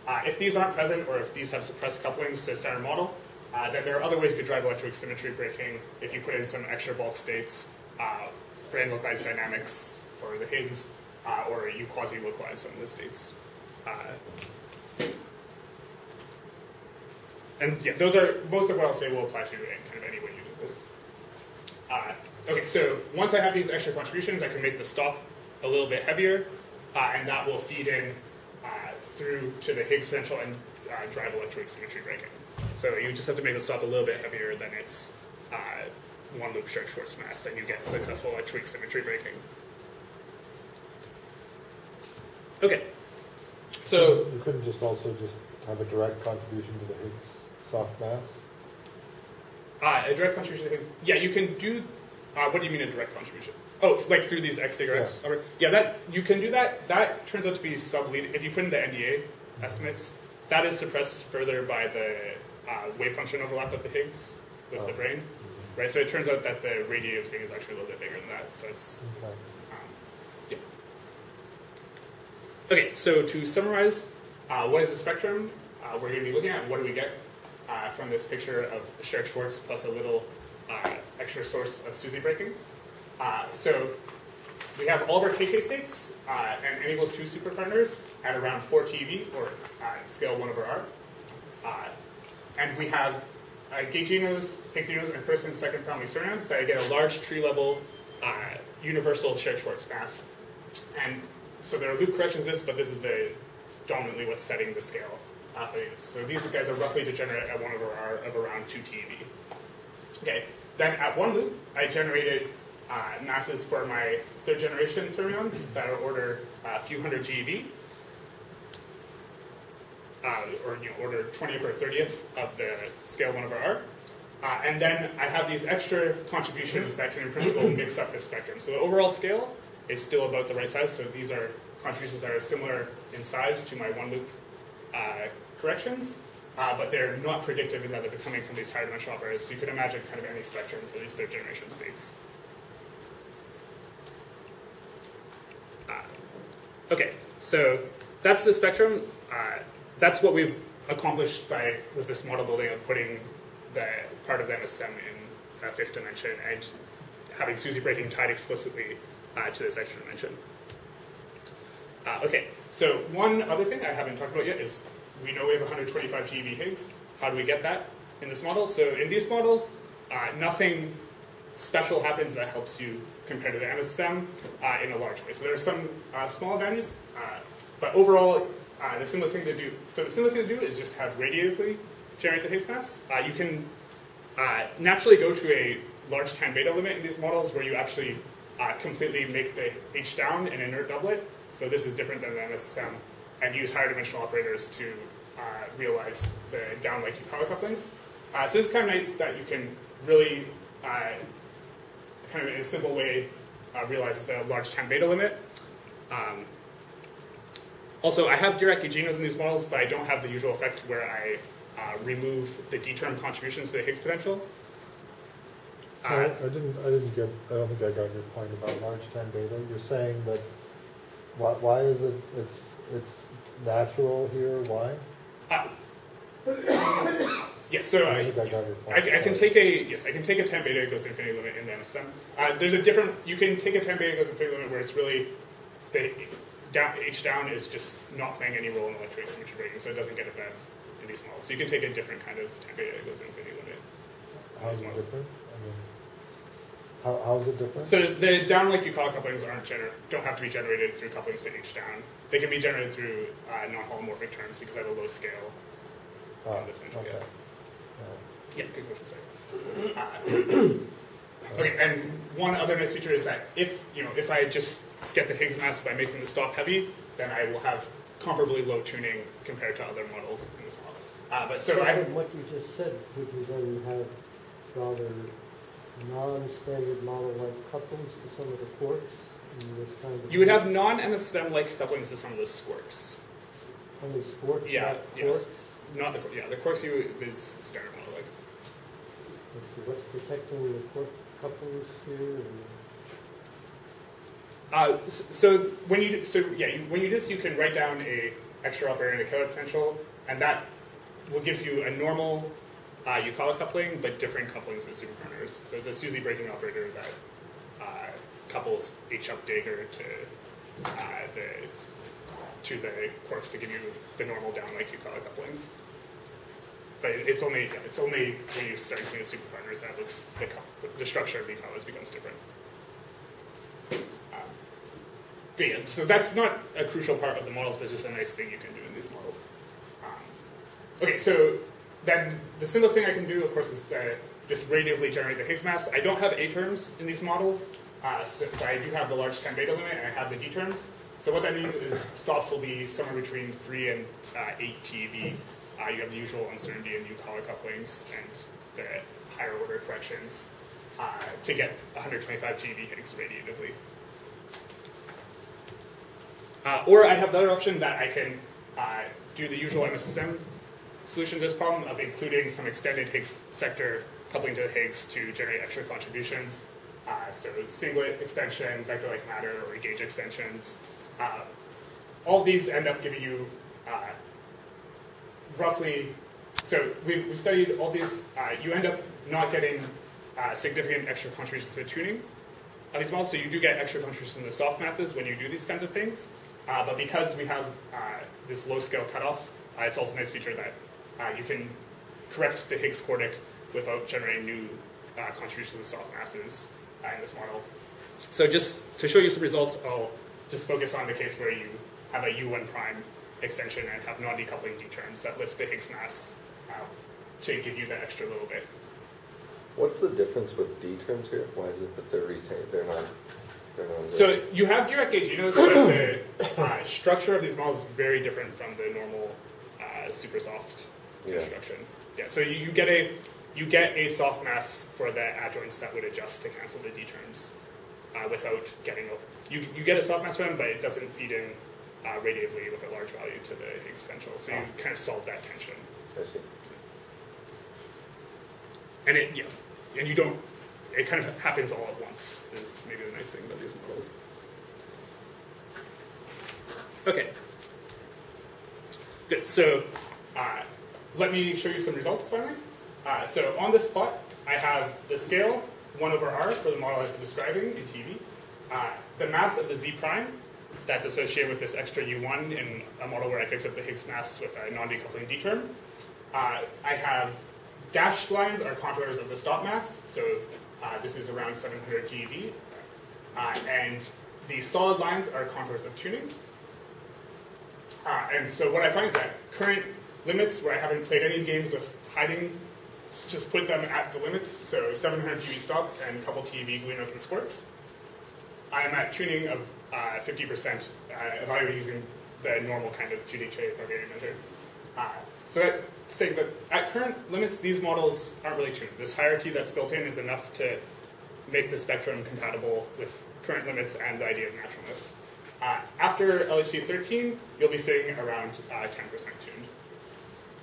uh, if these aren't present or if these have suppressed couplings to a standard model, uh, then there are other ways you could drive electric symmetry breaking if you put in some extra bulk states, uh, brane localized dynamics for the Higgs, uh, or you quasi-localize some of the states. Uh, and yeah, those are most of what I'll say will apply to in kind of any way you do this. Uh, okay, so once I have these extra contributions, I can make the stop a little bit heavier, and that will feed in uh, through to the Higgs potential and uh, drive electroweak symmetry breaking. So you just have to make the stop a little bit heavier than its uh, one loop Scherk Schwarz mass, and you get successful electroweak symmetry breaking. Okay, so you couldn't just also just have a direct contribution to the Higgs soft mass? Uh, a direct contribution to Higgs. Yeah, you can do. Uh, what do you mean a direct contribution? Oh, like through these X Yeah. Yeah, that you can do that. That turns out to be sublead. If you put in the NDA estimates, that is suppressed further by the uh, wave function overlap of the Higgs with the Oh. brane, right? So it turns out that the radiative thing is actually a little bit bigger than that. So it's Okay. um, yeah. Okay, so to summarize, uh, what is the spectrum uh, we're going to be looking at? What do we get uh, from this picture of Scherk Schwarz plus a little uh, extra source of SUSY breaking? Uh, so we have all of our KK states uh, and n equals 2 superpartners at around 4 TeV, or uh, scale 1 over r. Uh, and we have uh, genos, and first and second family surnames that get a large tree level uh, universal Scherk Schwarz mass. And so there are loop corrections to this, but this is the dominantly what's setting the scale for these. So these guys are roughly degenerate at 1 over r of around 2 TeV. Okay, then at one loop, I generated masses for my third generation fermions that are order uh, a few hundred GeV. uh, or you know, order 20th or 30th of the scale 1 over r. Uh, and then I have these extra contributions that can in principle mix up the spectrum. So the overall scale is still about the right size, so these are contributions that are similar in size to my one loop uh, corrections, uh, but they're not predictive in that they're coming from these higher dimensional operators. So you could imagine kind of any spectrum for these third generation states. Okay, so that's the spectrum. Uh, that's what we've accomplished by with this model building of putting the part of the MSSM in that fifth dimension and having SUSY breaking tied explicitly uh, to this extra dimension. Uh, okay, so one other thing I haven't talked about yet is we know we have 125 GeV Higgs. How do we get that in this model? So in these models, uh, nothing special happens that helps you compare to the MSSM uh, in a large way. So there are some uh, small values, uh, but overall, uh, the simplest thing to do. So the simplest thing to do is just have radiatively generate the Higgs mass. Uh, you can naturally go to a large tan beta limit in these models where you actually completely make the H down an inert doublet. So this is different than the MSSM, and use higher dimensional operators to realize the down-like Yukawa couplings. so this is kind of nice that you can really kind of in a simple way uh, realize the large tan beta limit. Um, also, I have Dirac gauginos in these models, but I don't have the usual effect where I uh, remove the D-term contributions to the Higgs potential. So uh, I didn't, I didn't get, I don't think I got your point about large tan beta. You're saying that, why, why is it, it's, it's natural here, why? Uh, Yes, so I, yes, I, I, can take a yes, I can take a tan beta goes infinity limit in the MSSM. Uh, there's a different. You can take a tan beta goes infinity limit where it's really the down, H down is just not playing any role in electric symmetry breaking, so it doesn't get a vev in these models. So you can take a different kind of tan beta goes infinity limit. How's it different? I mean, how, how's it different? So the down like Yukawa couplings aren't gener- don't have to be generated through couplings to H down. They can be generated through uh, non-holomorphic terms because I have a low scale. Oh, okay. Yeah, good question. Uh, okay, and one other nice feature is that if you know if I just get the Higgs mass by making the stop heavy, then I will have comparably low tuning compared to other models in this model. Uh, but so, so I, from what you just said, would you then have rather non-standard model-like couplings to some of the quarks in this kind of? You would have non-MSSM-like couplings to some of the squarks. Only squarks, yeah, not yes. quarks? Not the yeah the quarks you is standard. Let's see, what's protecting the couplings here? Uh, so when you so yeah you, when you do this you can write down a extra operator and a Kähler potential and that will gives you a normal uh, Yukawa coupling but different couplings of superpartners. So it's a SUSY breaking operator that uh, couples H up dagger to uh, the to the quarks to give you the normal down like Yukawa couplings. But it's only it's only when you start using the superpartners that looks the, the structure of the Yukawas becomes different. Um, but yeah, so that's not a crucial part of the models, but just a nice thing you can do in these models. Um, okay, so then the simplest thing I can do, of course, is to just radiatively generate the Higgs mass. I don't have A terms in these models, uh, so I do have the large tan beta limit, and I have the D terms. So what that means is stops will be somewhere between 3 and uh, 8 TeV. Uh, you have the usual uncertainty and Yukawa couplings and the higher order corrections uh, to get 125 GeV Higgs radiatively. Uh, or I have the other option that I can uh, do the usual MSSM solution to this problem of including some extended Higgs sector coupling to the Higgs to generate extra contributions. Uh, so singlet extension, vector-like matter, or gauge extensions. Uh, all of these end up giving you roughly, so we, we studied all these, uh, you end up not getting uh, significant extra contributions to the tuning. Of these models, so you do get extra contributions in the soft masses when you do these kinds of things, uh, but because we have uh, this low scale cutoff, it's also a nice feature that you can correct the Higgs quartic without generating new contributions to the soft masses in this model. So just to show you some results, I'll just focus on the case where you have a U1 prime extension and have non-decoupling D terms that lift the Higgs mass out to give you that extra little bit. What's the difference with D terms here? Why is it that they're retained? They're not. They're not so you have Dirac gauginos, but the uh, structure of these models is very different from the normal uh, super soft Yeah. construction. Yeah, so you, you get a you get a soft mass for the adjoints that would adjust to cancel the d terms uh, without getting a, you you get a soft mass for them, but it doesn't feed in uh, radiatively with a large value to the exponential. So you kind of solve that tension, I see. and it yeah, and you don't. It kind of happens all at once. Is maybe the nice thing about these models. Okay. Good. So uh, let me show you some results finally. Uh, so on this plot, I have the scale 1 over r for the model I've been describing in TeV, uh, the mass of the z prime that's associated with this extra u1 in a model where I fix up the Higgs mass with a non-decoupling d term. Uh, I have dashed lines are contours of the stop mass, so uh, this is around 700 GeV. Uh, and the solid lines are contours of tuning. Uh, and so what I find is that current limits, where I haven't played any games with hiding, just put them at the limits, so 700 GeV stop and couple TeV gluinos and squarks. I am at tuning of uh, 50%, uh, evaluated using the normal kind of GDHA covariate measure. Uh, so that saying that at current limits, these models aren't really tuned. This hierarchy that's built in is enough to make the spectrum compatible with current limits and the idea of naturalness. Uh, after LHC 13, you'll be sitting around uh, 10% tuned.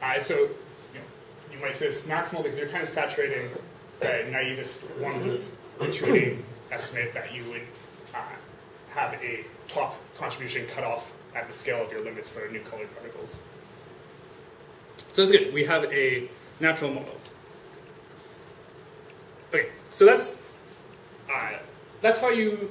Uh, so you, know, you might say it's maximal because you're kind of saturating the naivest one loop tuning estimate that you would uh, have a top contribution cut off at the scale of your limits for new colored particles. So that's good. We have a natural model. Okay, so that's uh, that's how you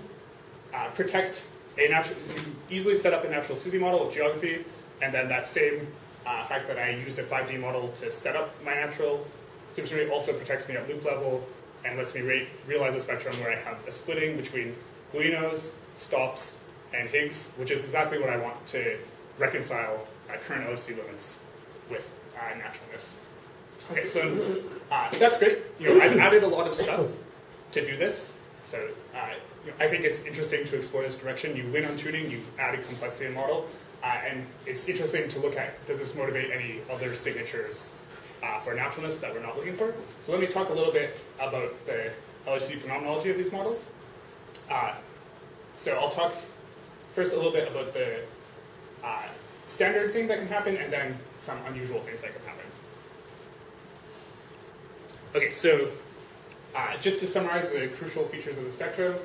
uh, protect a natural. You easily set up a natural SUSY model of geography, and then that same uh, fact that I used a 5D model to set up my natural supersymmetry also protects me at loop level and lets me re- realize a spectrum where I have a splitting between gluinos, stops, and Higgs, which is exactly what I want to reconcile current LHC limits with uh, naturalness. Okay, so uh, that's great. You know, I've added a lot of stuff to do this. So uh, you know, I think it's interesting to explore this direction. You win on tuning, you've added complexity in model, uh, and it's interesting to look at does this motivate any other signatures uh, for naturalness that we're not looking for. So let me talk a little bit about the LHC phenomenology of these models. So I'll talk first a little bit about the uh, standard thing that can happen, and then some unusual things that can happen. Okay, so uh, just to summarize the crucial features of the spectrum,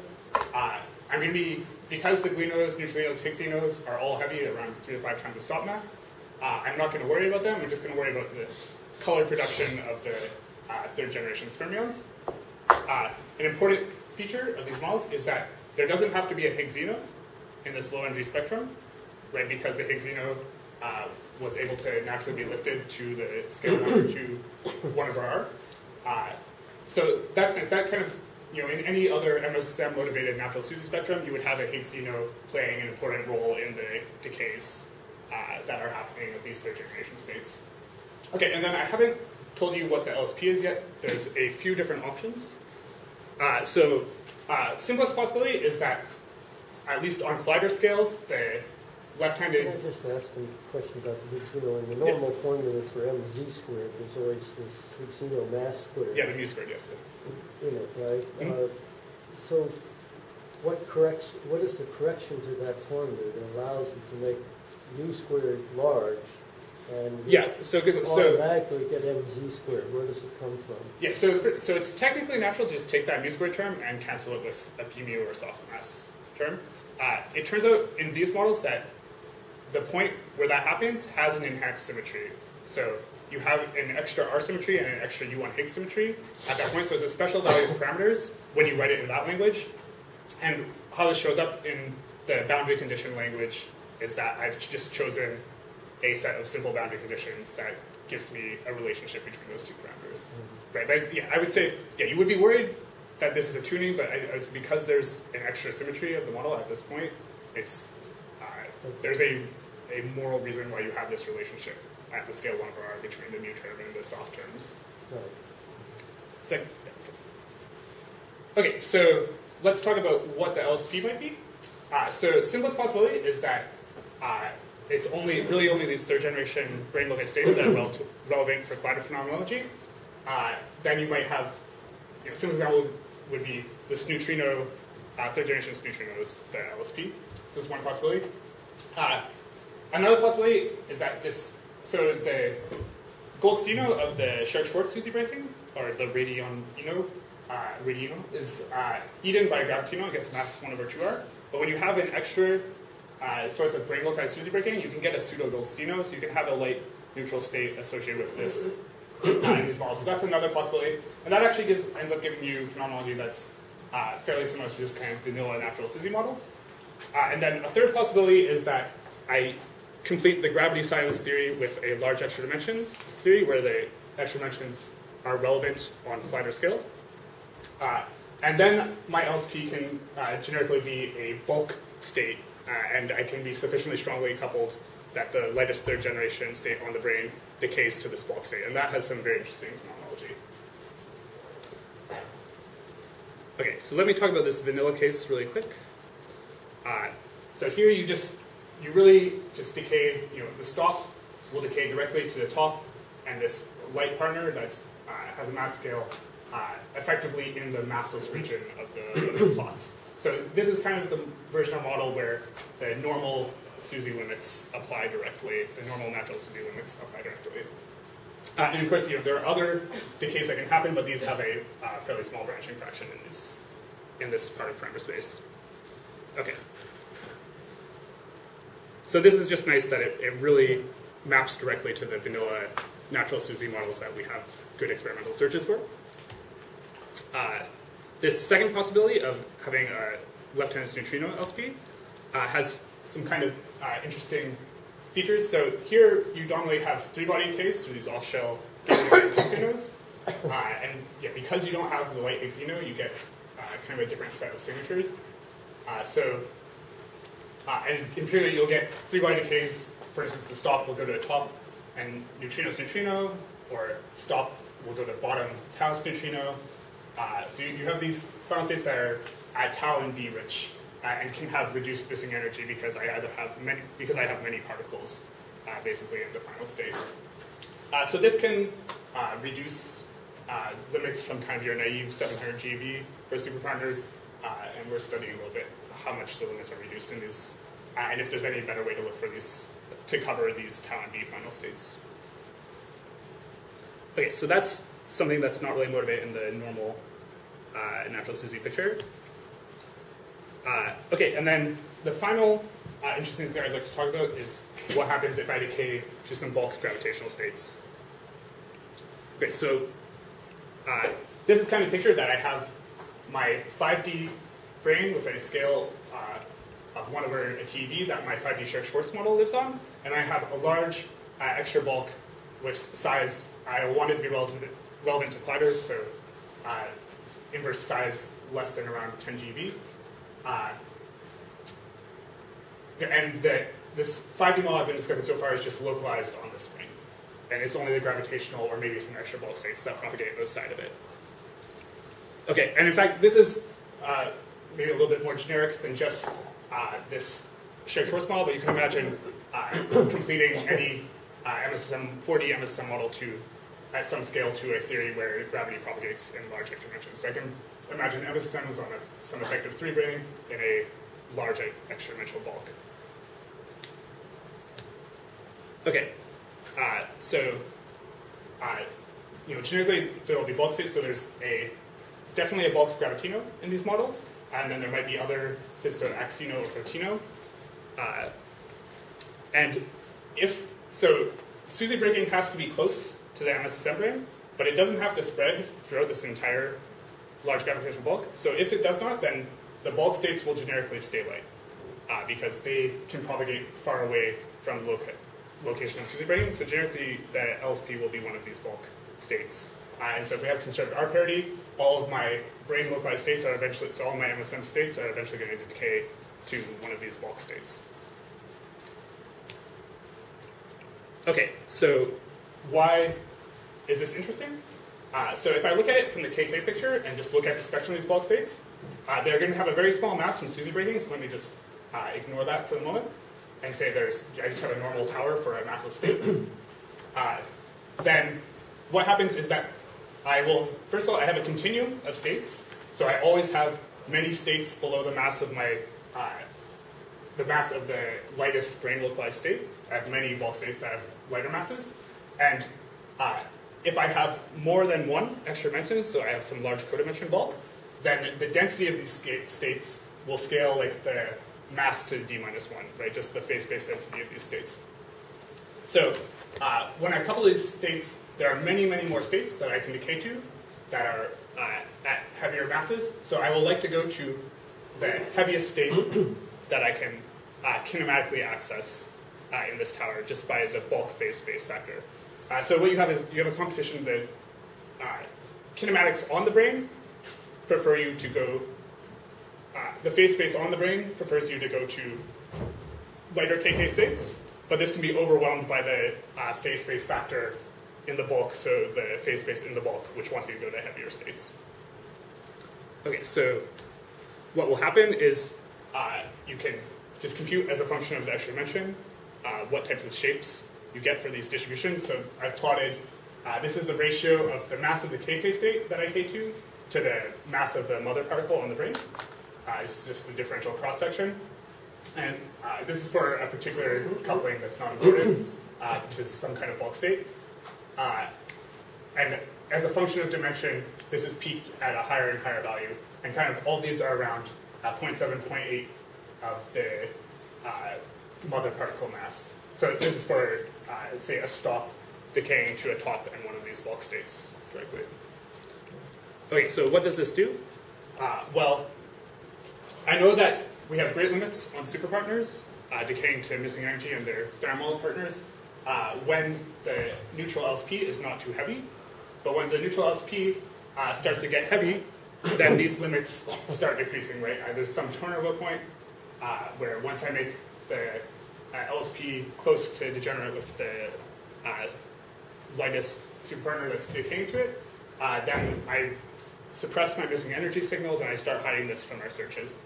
uh, I'm going to be, because the gluinos, neutrinos, Higgsinos are all heavy, around three to five times the stop mass, uh, I'm not going to worry about them. I'm just going to worry about the color production of the uh, third generation fermions. Uh, an important feature of these models is that there doesn't have to be a Higgsino in this low energy spectrum, right? Because the Higgsino uh, was able to naturally be lifted to the scale one two, one over r. Uh, so that's nice. That kind of, you know, in any other MSSM motivated natural SUSY spectrum, you would have a Higgsino playing an important role in the decays uh, that are happening of these third generation states. Okay, and then I haven't told you what the LSP is yet. There's a few different options. Uh, so, uh, simplest possibility is that, at least on collider scales, the left-handed. I just ask a question about the Higgsino? In the normal formula for mz squared, there's always this Higgsino mass squared Yeah, the mu squared, yes. in it, right? Mhm. Uh, So what corrects, what is the correction to that formula that allows you to make u squared large and Yeah, so good. So automatically get mz squared? Where does it come from? yeah, so for, so it's technically natural to just take that mu squared term and cancel it with a B mu or soft mass term. Uh, it turns out in these models that the point where that happens has an enhanced symmetry. So you have an extra R symmetry and an extra U1 Higgs symmetry at that point. So it's a special value of parameters when you write it in that language. And how this shows up in the boundary condition language is that I've just chosen a set of simple boundary conditions that gives me a relationship between those two parameters. Right? But yeah, I would say, yeah, you would be worried that this is a tuning, but I, it's because there's an extra symmetry of the model at this point. It's uh, there's a a moral reason why you have this relationship at the scale one over r between the mu term and the soft terms. Right. It's like, okay, so let's talk about what the LSP might be. Uh, so simplest possibility is that uh, it's only really only these third generation brane locate states that are rel- relevant for collider phenomenology. Uh, then you might have, you know, a simple example would be this neutrino, uh, third generation neutrinos, the LSP. So this is one possibility. Uh, another possibility is that this, so the Goldstino of the Scherk-Schwarz SUSY breaking, or the radionino, uh, radionino, is uh, eaten by gravitino, it gets mass 1 over 2r. But when you have an extra uh, source of localized SUSY breaking, you can get a pseudo Goldstino, so you can have a light neutral state associated with this uh, in these models. So that's another possibility. And that actually gives, ends up giving you phenomenology that's uh, fairly similar to just kind of vanilla natural SUSY models. Uh, and then a third possibility is that I complete the gravity silence theory with a large extra dimensions theory, where the extra dimensions are relevant on collider scales. Uh, and then my LSP can uh, generically be a bulk state, uh, and I can be sufficiently strongly coupled that the lightest third generation state on the brane decays to this bulk state. And that has some very interesting phenomenology. Okay, so let me talk about this vanilla case really quick. Uh, so here you just, you really just decay, you know, the stop will decay directly to the top, and this light partner that's uh, has a mass scale uh, effectively in the massless region of the, of the plots. So this is kind of the version of model where the normal SUSY limits apply directly, the normal natural SUSY limits apply directly. Uh, and of course, you know, there are other decays that can happen, but these have a uh, fairly small branching fraction in this, in this part of parameter space. Okay. So this is just nice that it, it really maps directly to the vanilla natural SUSY models that we have good experimental searches for. Uh, this second possibility of having a left-handed neutrino LSP uh, has some kind of uh, interesting features. So here you normally have three-body case through these off-shell neutrinos. Uh, and yeah, because you don't have the light Higgsino, you get uh, kind of a different set of signatures. Uh, so, uh, and imperially you'll get three-body decays. For instance, the stop will go to the top and neutrinos neutrino, or stop will go to bottom Taos neutrino. Uh, so you, you, have these final states that are at tau and B rich uh, and can have reduced missing energy because I either have many because I have many particles uh, basically in the final state. Uh, so this can uh, reduce uh, limits from kind of your naive 700 GeV for superpartners, and we're studying a little bit how much the limits are reduced in these, and if there's any better way to look for these to cover these tau and B final states. Okay, so that's something that's not really motivated in the normal uh, natural SUSY picture. Uh, okay, and then the final uh, interesting thing I'd like to talk about is what happens if I decay to some bulk gravitational states. Okay, so uh, this is kind of a picture that I have my 5D brane with a scale uh, of 1 over a TeV that my 5D Scherk-Schwarz model lives on, and I have a large uh, extra bulk with size I want it to be relative, relevant to colliders, so uh, inverse size less than around 10 GeV. Uh, and the, this 5D model I've been discussing so far is just localized on this brane. And it's only the gravitational or maybe some extra bulk states that propagate the side of it. Okay, and in fact, this is uh, maybe a little bit more generic than just uh, this Scherk-Schwarz model, but you can imagine uh, completing any MSSM 4D MSSM model to at some scale to a theory where gravity propagates in large extra dimensions. So I can imagine MSSM is on a, some effective three brane in a large extra dimensional bulk. Okay, uh, so uh, you know generically there will be bulk states. So there's a definitely a bulk gravitino in these models, and then there might be other states of axino or photino. Uh, and if so, SUSY breaking has to be close to the MSSM brane, but it doesn't have to spread throughout this entire large gravitational bulk. So if it does not, then the bulk states will generically stay light uh, because they can propagate far away from the loca location of SUSY breaking. So generically, the LSP will be one of these bulk states. Uh, and so if we have conserved R parity, all of my brane localized states are eventually, so all my MSSM states are eventually going to decay to one of these bulk states. Okay, so why is this interesting? Uh, so if I look at it from the KK picture and just look at the spectrum of these bulk states, uh, they're going to have a very small mass from SUSY breaking, so let me just uh, ignore that for the moment. and say there's, I just have a normal tower for a massless state, uh, then what happens is that I will, first of all, I have a continuum of states, so I always have many states below the mass of my, uh, the mass of the lightest brane localized state. I have many bulk states that have lighter masses, and uh, if I have more than one extra dimension, so I have some large codimension bulk, then the density of these states will scale like the mass to d minus one, right? Just the phase-space density of these states. So uh, when I couple these states, there are many, many more states that I can decay to that are uh, at heavier masses. So I will like to go to the heaviest state that I can uh, kinematically access uh, in this tower just by the bulk phase space vector. Uh, so what you have is you have a competition that uh, kinematics on the brane prefer you to go, uh, the phase space on the brane prefers you to go to lighter KK states, but this can be overwhelmed by the uh, phase space factor in the bulk, so the phase space in the bulk, which wants you to go to heavier states. Okay, so what will happen is uh, you can just compute as a function of the extra dimension uh, what types of shapes you get for these distributions. So I've plotted, uh, this is the ratio of the mass of the KK state that I K2 to the mass of the mother particle on the brane. Uh, it's just the differential cross section. And uh, this is for a particular coupling that's not important, uh, which is some kind of bulk state. Uh, and as a function of dimension, this is peaked at a higher and higher value. And kind of all these are around uh, 0.7, 0.8 of the uh, mother particle mass. So this is for, uh, say, a stop decaying to a top in one of these bulk states directly. Okay, so what does this do? Uh, well, I know that we have great limits on superpartners, uh, decaying to missing energy and their thermal partners, uh, when the neutral LSP is not too heavy. But when the neutral LSP uh, starts to get heavy, then these limits start decreasing, right? Uh, there's some turnover point uh, where once I make the LSP close to degenerate with the uh, lightest superpartner that's decaying to it, uh, then I suppress my missing energy signals and I start hiding this from our searches.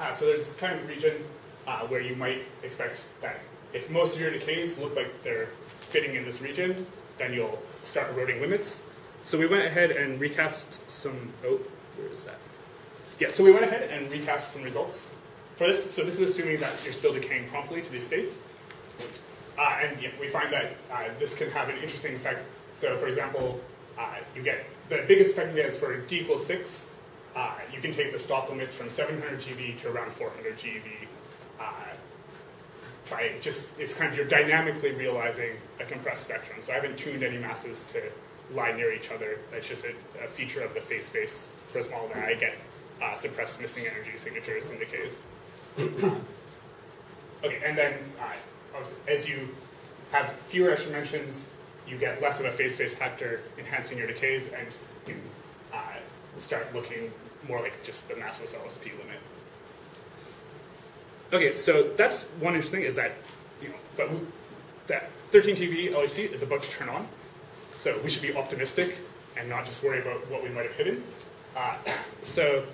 Uh, so there's this kind of region uh, where you might expect that if most of your decays look like they're fitting in this region, then you'll start eroding limits. So we went ahead and recast some, oh, where is that? Yeah, so we went ahead and recast some results for this. So this is assuming that you're still decaying promptly to these states. Uh, and yeah, we find that uh, this can have an interesting effect. So for example, uh, you get, the biggest effect you get is for d equals 6, uh, you can take the stop limits from 700 GeV to around 400 GeV. Uh, by just, it's kind of, you're dynamically realizing a compressed spectrum. So I haven't tuned any masses to lie near each other. That's just a, a feature of the phase space small that I get uh, suppressed missing energy signatures in decays. okay, and then uh, as you have fewer extra dimensions, you get less of a phase space factor enhancing your decays, and you uh, start looking more like just the massless LSP limit. Okay, so that's one interesting thing is that you know, but we, that 13 TeV LHC is about to turn on, so we should be optimistic and not just worry about what we might have hidden. Uh, so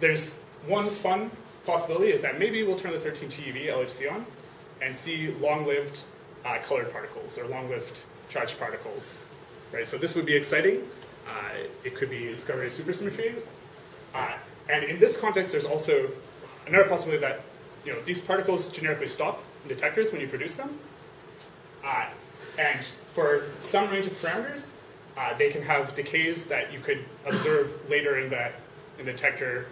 there's one fun possibility is that maybe we'll turn the 13 TeV LHC on and see long-lived uh, colored particles or long-lived charged particles. Right. So this would be exciting. Uh, it could be discovery of supersymmetry. Uh, and in this context, there's also another possibility that you know these particles generically stop in detectors when you produce them. Uh, and for some range of parameters, uh, they can have decays that you could observe later in the in the detector,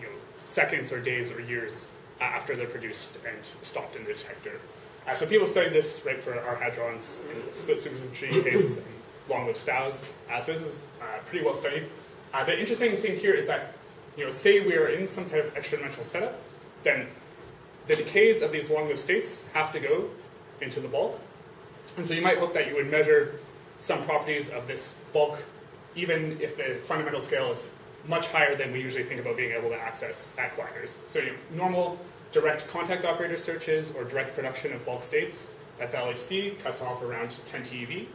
you know, seconds or days or years after they're produced and stopped in the detector. Uh, so people studied this right for R-hadrons in split supersymmetry case and long-lived STAUs. Uh, so this is uh, pretty well studied. Uh, the interesting thing here is that, you know, say we are in some kind of extra-dimensional setup, then the decays of these long-lived states have to go into the bulk. And so you might hope that you would measure some properties of this bulk, even if the fundamental scale is much higher than we usually think about being able to access at colliders. So you know, normal direct contact operator searches or direct production of bulk states at the LHC cuts off around 10 TeV,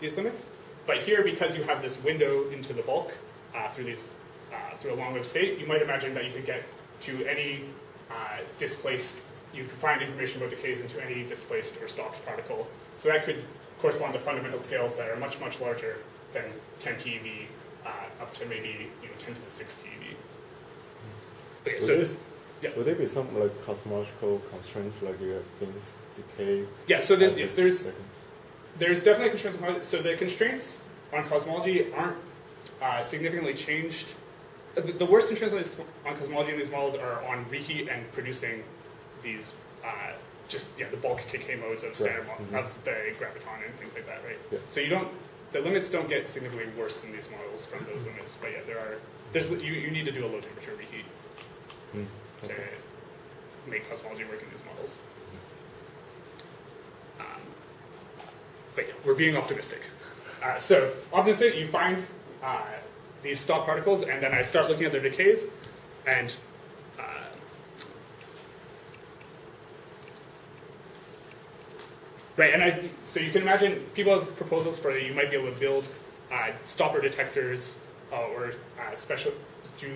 these limits. But here, because you have this window into the bulk uh, through these uh, through a long-lived state, you might imagine that you could get to any uh, displaced you can find information about decays into any displaced or stopped particle. So that could correspond to fundamental scales that are much, much larger than 10 TeV uh, up to maybe you know 10 to the 6 TeV. Okay, so Would this, yeah, Would there be some like cosmological constraints, like you have things decay? yeah. So there's yes, there's seconds? there's definitely constraints. On, so the constraints on cosmology aren't uh, significantly changed. The, the worst constraints on, cosmology in these models are on reheat and producing these uh, just yeah the bulk KK modes of standard mo- Mhm. of the graviton and things like that, right? Yeah. So you don't the limits don't get significantly worse in these models from those limits, but yeah, there are there's you, you need to do a low temperature reheat Hmm, to make cosmology work in these models. Um, but yeah, we're being optimistic. Uh, so optimistic, you find uh, these stop particles, and then I start looking at their decays, and right, and I so you can imagine people have proposals for you might be able to build uh, stopper detectors uh, or uh, special do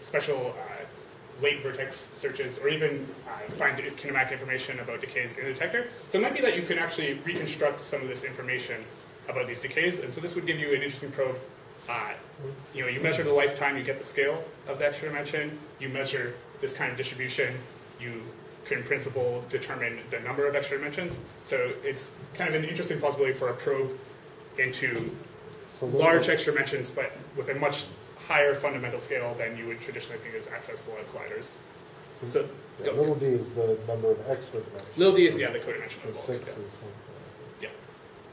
special uh, late vertex searches, or even uh, find kinematic information about decays in the detector. So it might be that you can actually reconstruct some of this information about these decays, and so this would give you an interesting probe. Uh, you know, you measure the lifetime, you get the scale of the extra dimension. You measure this kind of distribution, you can in principle determine the number of extra dimensions. So it's kind of an interesting possibility for a probe into So large extra dimensions, but with a much higher fundamental scale than you would traditionally think is accessible at colliders. Hmm. So, Yeah, Little d is the number of extra dimensions. little d is yeah the codimension So of the six bulk. is something. Yeah.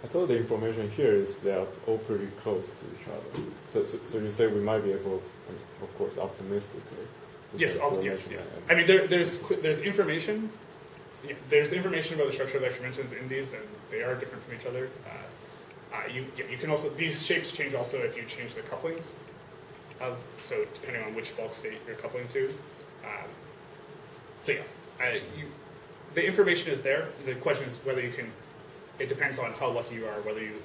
I thought the information here is they are all pretty close to each other. So, so, so you say we might be able, of course, optimistically. Yes, all, yes, yeah. I mean, there, there's there's information. Yeah, there's information about the structure of the extra in these, and they are different from each other. Uh, uh, you yeah, you can also these shapes change also if you change the couplings of so depending on which bulk state you're coupling to. Um, so yeah, uh, you, the information is there. The question is whether you can. It depends on how lucky you are, whether you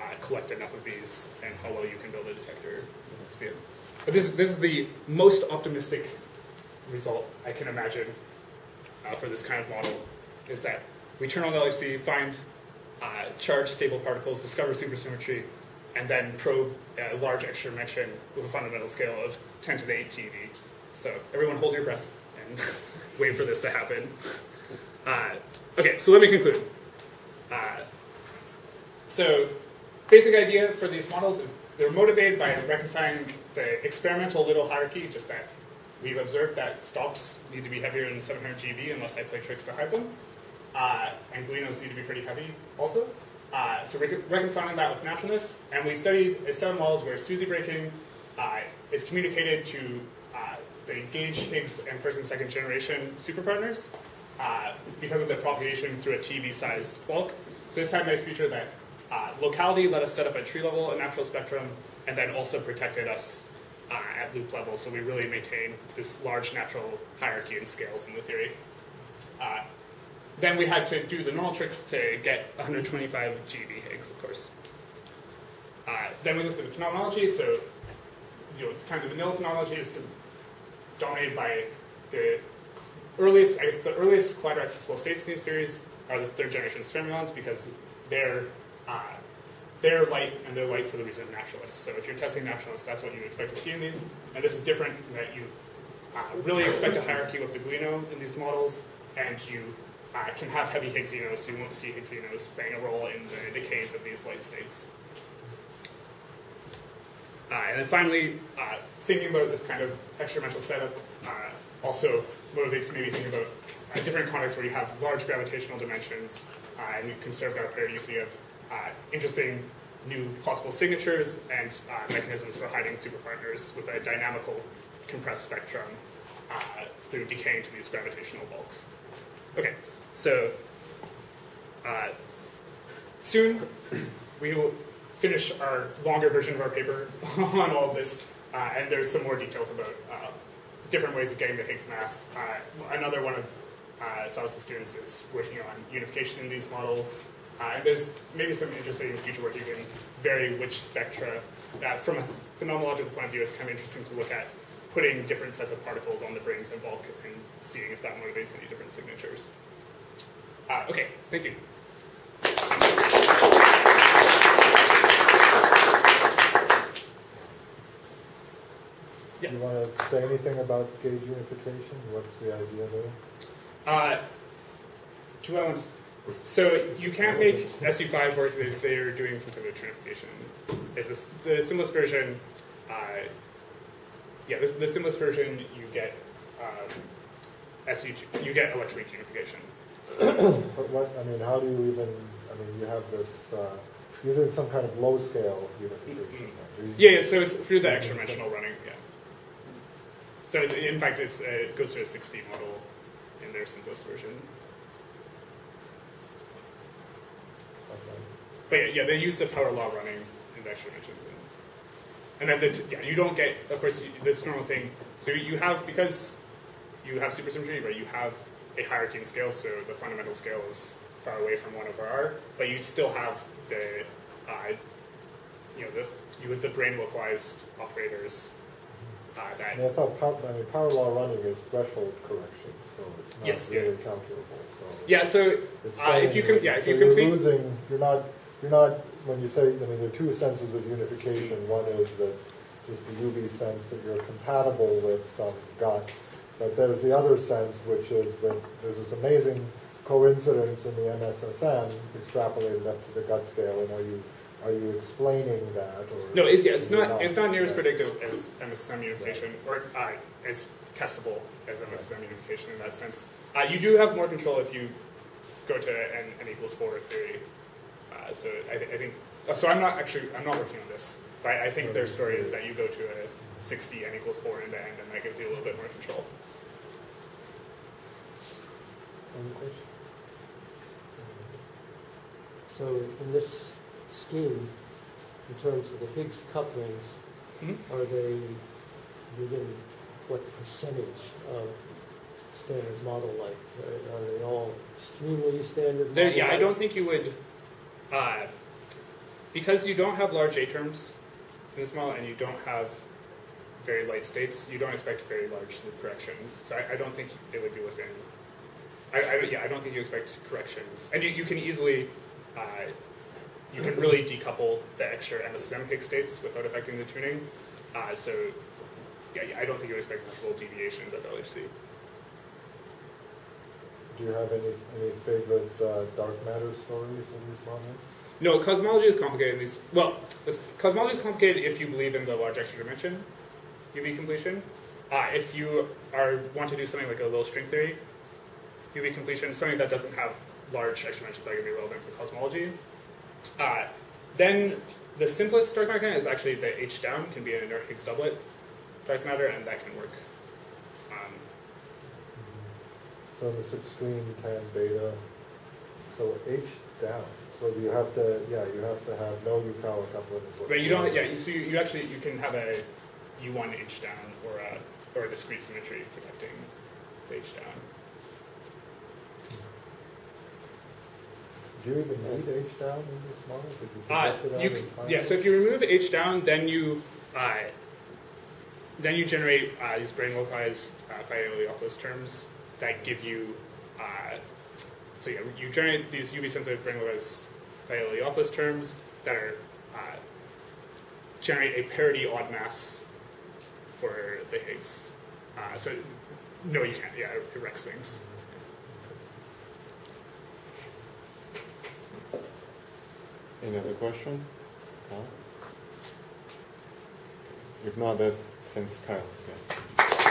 uh, collect enough of these, and how well you can build a detector. to See it. But this is this is the most optimistic result I can imagine uh, for this kind of model. Is that we turn on the LHC, find uh, charged stable particles, discover supersymmetry, and then probe a large extra dimension with a fundamental scale of 10 to the 8 TeV. So everyone hold your breath and wait for this to happen. Uh, okay, so let me conclude. Uh, so basic idea for these models is they're motivated by reconciling the experimental little hierarchy, just that we've observed that stops need to be heavier than 700 GeV unless I play tricks to hide them. Uh, and gluinos need to be pretty heavy also. Uh, so rec- reconciling that with naturalness, and we studied of models where SUSY breaking uh, is communicated to uh, the gauge Higgs and first and second generation superpartners uh, because of the propagation through a TeV-sized bulk. So this had a nice feature that uh, locality let us set up a tree level a natural spectrum, and then also protected us uh, at loop level. So we really maintain this large natural hierarchy and scales in the theory. Uh, then we had to do the normal tricks to get 125 GeV Higgs, of course. Uh, then we looked at the phenomenology. So, you know, kind of the vanilla phenomenology is dominated by the earliest, I guess, the earliest collider accessible states in these theories are the third generation fermions because they're uh, they're light and they're light for the reason of naturalness. So if you're testing naturalness, that's what you expect to see in these. And this is different in that you uh, really expect a hierarchy with the gluino in these models, and you uh, can have heavy Higgsinos, so you won't see Higgsinos playing a role in the decays of these light states. Uh, and then finally, uh, thinking about this kind of extra-dimensional setup uh, also motivates me to think about uh, different contexts where you have large gravitational dimensions and you conserve that periodicity of interesting new possible signatures and uh, mechanisms for hiding superpartners with a dynamical compressed spectrum uh, through decaying to these gravitational bulks. Okay, so uh, soon we will finish our longer version of our paper on all of this, uh, and there's some more details about uh, different ways of getting the Higgs mass. Uh, another one of uh, students is working on unification in these models, uh, and there's maybe some interesting future work you can vary which spectra. Uh, from a phenomenological point of view, it's kind of interesting to look at putting different sets of particles on the branes in bulk and seeing if that motivates any different signatures. Uh, okay, thank you. Yeah. You want to say anything about gauge unification? What's the idea there? Uh, do I want to? So you can't make SU5 work if they're doing some kind of trinification. Is this the simplest version? Uh, yeah, this, the simplest version you get um, SU2, you get electroweak unification. But what, I mean, how do you even, I mean, you have this, uh, you're doing some kind of low scale unification. right? Yeah, yeah. So it's through the extra dimensional running. Yeah. So it's, in fact, it's, uh, it goes to a 6D model in their simplest version. But yeah, yeah, they use the power law running in the extra dimensions. And, and then, the t- yeah, you don't get, of course, you, this normal thing. So you have, because you have supersymmetry, right, you have a hierarchy in scale, so the fundamental scale is far away from 1 over r, but you still have the, uh, you know, the, you have the brane localized operators uh, I that, mean, I thought, pow- I mean, power law running is threshold correction, so it's Yes, not yeah. really calculable, so. yeah, so uh, if you can, yeah, if so you you're complete, losing, you're not, you're not, when you say, I mean, there are two senses of unification. One is that just the UV sense that you're compatible with some gut. But there's the other sense, which is that there's this amazing coincidence in the MSSM extrapolated up to the gut scale. And are you, are you explaining that or? No, it's, yeah, it's you're not, it's not near as predictive as MSSM unification, or uh, as testable as MSSM unification in that sense. Uh, you do have more control if you go to n, n equals 4 theory. Uh, so I, th- I think, uh, so I'm not actually, I'm not working on this, but I think their story is that you go to a 60 n equals 4 in the end, and that gives you a little bit more control. So in this scheme, in terms of the Higgs couplings, Mhm. are they within what percentage of standard model like? Are they all extremely standard model? yeah, I don't think you would, uh, because you don't have large A terms in this model, and you don't have very light states, you don't expect very large loop corrections. So I, I don't think it would be within. I, I, yeah, I don't think you expect corrections, and you, you can easily, uh, you can really decouple the extra MSSM Higgs states without affecting the tuning. Uh, so, yeah, yeah, I don't think you expect multiple deviations at LHC. Do you have any, any favorite uh, dark matter stories in these models? No, cosmology is complicated in these. Well, cosmology is complicated if you believe in the large extra dimension UV completion. Uh, if you are want to do something like a little string theory UV completion, something that doesn't have large extra dimensions that are going to be relevant for cosmology, uh, then the simplest dark matter is actually the H down can be an inert Higgs doublet dark matter, and that can work. Um, So in this extreme tan beta, so H down, so you have to, yeah, you have to have no Yukawa coupling. But you don't, yeah. So you, you actually, you can have a U one H down or a or a discrete symmetry protecting the H down. Do you even need H down in this model? Did you Uh, it you, yeah. So if you remove H down, then you uh, then you generate uh, these brane localized uh, Fayet-Iliopoulos terms that give you. Uh, so yeah, you generate these UV sensitive localized Fayet-Iliopoulos terms that are uh, generate a parity odd mass for the Higgs. Uh, so no, you can't. Yeah, it wrecks things. Any other question? Kyle? If not, that's since Kyle. Yeah.